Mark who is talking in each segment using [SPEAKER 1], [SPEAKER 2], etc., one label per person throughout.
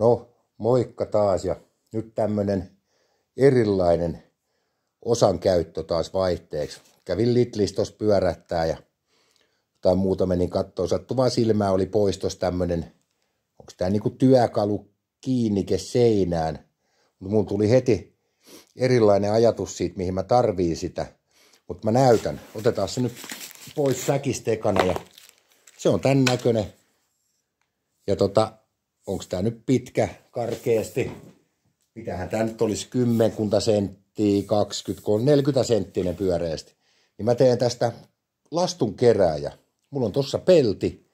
[SPEAKER 1] No, moikka taas ja nyt tämmönen erilainen osan käyttö taas vaihteeksi. Kävin Lidlis tuossa pyörähtää ja tai muuta menin kattoon. Sattuvaa silmää oli poistos tämmönen, onko tämä niinku työkalu kiinnike seinään. Mutta mun tuli heti erilainen ajatus siitä, mihin mä tarviin sitä. Mutta mä näytän. Otetaan se nyt pois säkistekana ja se on tän näköinen. Ja tota, onko tämä nyt pitkä karkeasti, mitähän tämä nyt olisi kymmenkunta senttiä, 20, 40 senttinen pyöreästi. Niin mä teen tästä lastun kerääjä. Mulla on tossa pelti.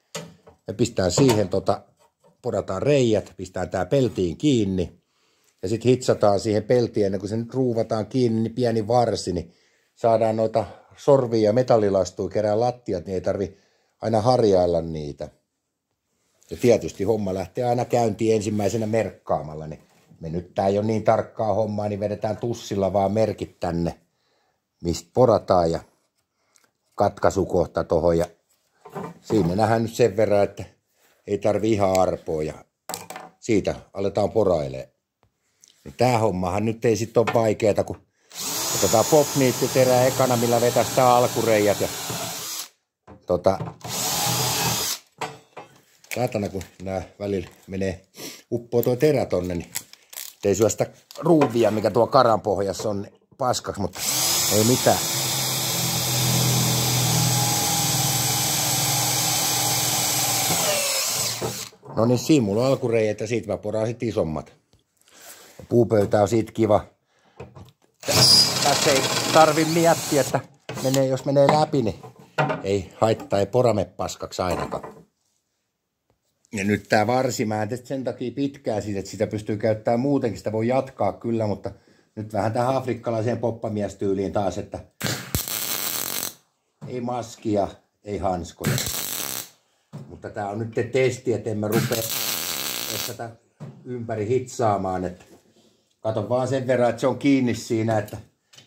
[SPEAKER 1] Me pistään siihen tota, podataan reijät, pistään tää peltiin kiinni. Ja sitten hitsataan siihen peltiin, ennen kuin se nyt ruuvataan kiinni, niin pieni varsi, niin saadaan noita sorvia ja metallilastuja kerää lattiat, niin ei tarvi aina harjailla niitä. Ja tietysti homma lähtee aina käyntiin ensimmäisenä merkkaamalla, niin me nyt tää ei ole niin tarkkaa hommaa, niin vedetään tussilla vaan merkit tänne, mistä porataan ja katkaisukohta tohon ja siinä nähdään nyt sen verran, että ei tarvi ihan arpoa ja siitä aletaan porailemaan. Niin tää hommahan nyt ei sitten ole vaikeeta, kun otetaan terää ekana, millä vetästään alkureijat ja tota, saatana kun nämä välillä menee, uppoo tuo terä tonne, niin ei syö sitä ruuvia, mikä tuo karan pohjassa on paskaksi, mutta ei mitään. No niin, siinä mulla on alkureijät ja siitä mä poraan sit isommat. Puupöytä on siitä kiva. Tässä ei tarvi miettiä, että menee, jos menee läpi, niin ei haittaa, ei porame paskaksi ainakaan. Ja nyt tämä varsi, mä en sen takia pitkää siitä, että sitä pystyy käyttämään muutenkin, sitä voi jatkaa kyllä, mutta nyt vähän tähän afrikkalaiseen poppamiestyyliin taas, että ei maskia, ei hanskoja. Mutta tämä on nyt testi, että en mä rupea tätä ympäri hitsaamaan, että katon vaan sen verran, että se on kiinni siinä, että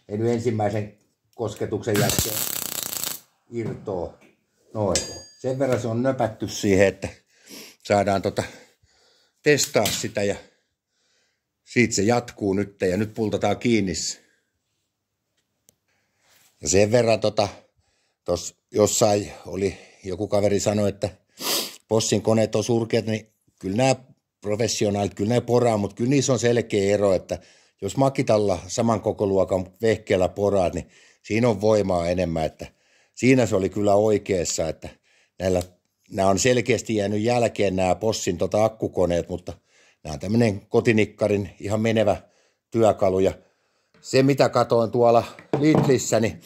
[SPEAKER 1] ei nyt ensimmäisen kosketuksen jälkeen irtoa. Noin. Sen verran se on nöpätty siihen, että saadaan tota, testaa sitä ja siitä se jatkuu nyt ja nyt pultataan kiinni. Ja sen verran tota, tos jossain oli, joku kaveri sanoi, että Possin koneet on surkeat, niin kyllä nämä professionaalit, kyllä nämä poraa, mutta kyllä niissä on selkeä ero, että jos Makitalla saman koko luokan vehkeellä poraat, niin siinä on voimaa enemmän, että siinä se oli kyllä oikeassa, että näillä nämä on selkeästi jäänyt jälkeen nämä Possin tota akkukoneet, mutta nämä on tämmöinen kotinikkarin ihan menevä työkalu. Ja se, mitä katoin tuolla Lidlissä, niin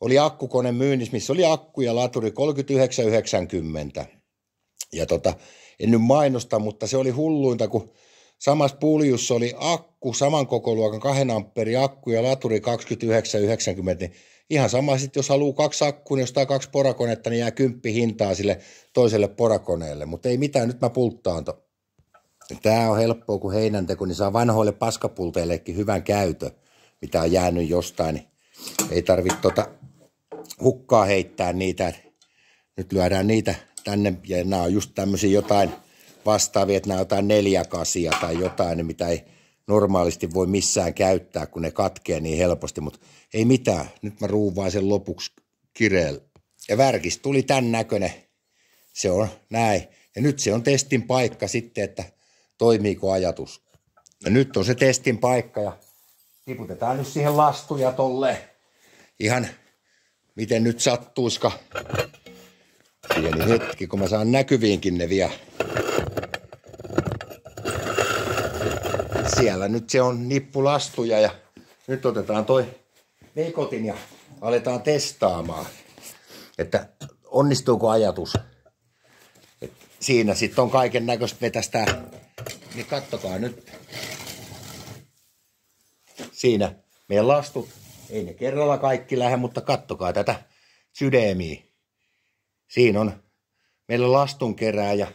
[SPEAKER 1] oli akkukone myynnissä, missä oli akku ja laturi 39,90. Ja tota, en nyt mainosta, mutta se oli hulluinta, kun samassa puljussa oli akku, saman koko luokan 2 amperi akku ja laturi 29,90, niin ihan sama sitten, jos haluaa kaksi akkua, niin jostain kaksi porakonetta, niin jää kymppi hintaa sille toiselle porakoneelle. Mutta ei mitään, nyt mä pulttaan to. Tää on helppoa kuin heinänteko, niin saa vanhoille paskapulteillekin hyvän käytö, mitä on jäänyt jostain. Niin ei tarvitse tota hukkaa heittää niitä. Nyt lyödään niitä tänne, ja nämä on just tämmöisiä jotain vastaavia, että nämä jotain neljäkasia tai jotain, mitä ei normaalisti voi missään käyttää, kun ne katkee niin helposti, mutta ei mitään. Nyt mä ruuvaan sen lopuksi kireellä. Ja värkistä tuli tämän näköinen. Se on näin. Ja nyt se on testin paikka sitten, että toimiiko ajatus. Ja nyt on se testin paikka ja tiputetaan nyt siihen lastuja tolle. Ihan miten nyt sattuiska. Pieni hetki, kun mä saan näkyviinkin ne vielä. Siellä nyt se on nippulastuja ja nyt otetaan toi veikotin ja aletaan testaamaan, että onnistuuko ajatus. Et siinä sitten on kaiken näköistä vetästää. Niin kattokaa nyt. Siinä meidän lastut, ei ne kerralla kaikki lähde, mutta kattokaa tätä sydämiä. Siinä on meillä lastun kerää ja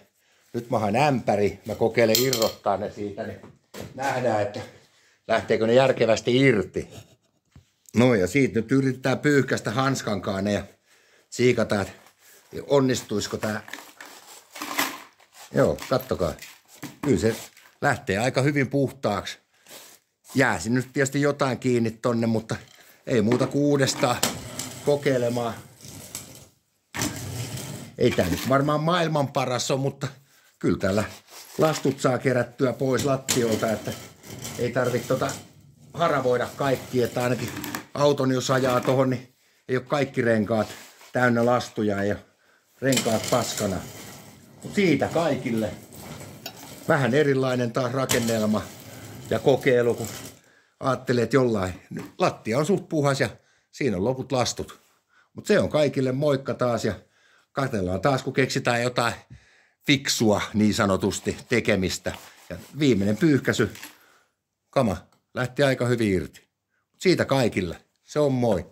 [SPEAKER 1] nyt mä ämpäri, mä kokeilen irrottaa ne siitä, niin nähdään, että lähteekö ne järkevästi irti. No ja siitä nyt yritetään pyyhkästä hanskankaan ja siikata, että onnistuisiko tää. Joo, kattokaa. Kyllä se lähtee aika hyvin puhtaaksi. Jää nyt tietysti jotain kiinni tonne, mutta ei muuta kuin uudestaan kokeilemaan. Ei tämä nyt varmaan maailman paras on, mutta kyllä täällä lastut saa kerättyä pois lattiolta, että ei tarvitse tota haravoida kaikki, että ainakin auton jos ajaa tohon, niin ei ole kaikki renkaat täynnä lastuja ja renkaat paskana. Mutta siitä kaikille vähän erilainen taas rakennelma ja kokeilu, kun ajattelee, että jollain lattia on suht puhas ja siinä on loput lastut. Mutta se on kaikille moikka taas ja katsellaan taas, kun keksitään jotain fiksua niin sanotusti tekemistä. Ja viimeinen pyyhkäsy, kama, lähti aika hyvin irti. Siitä kaikille. Se on moi.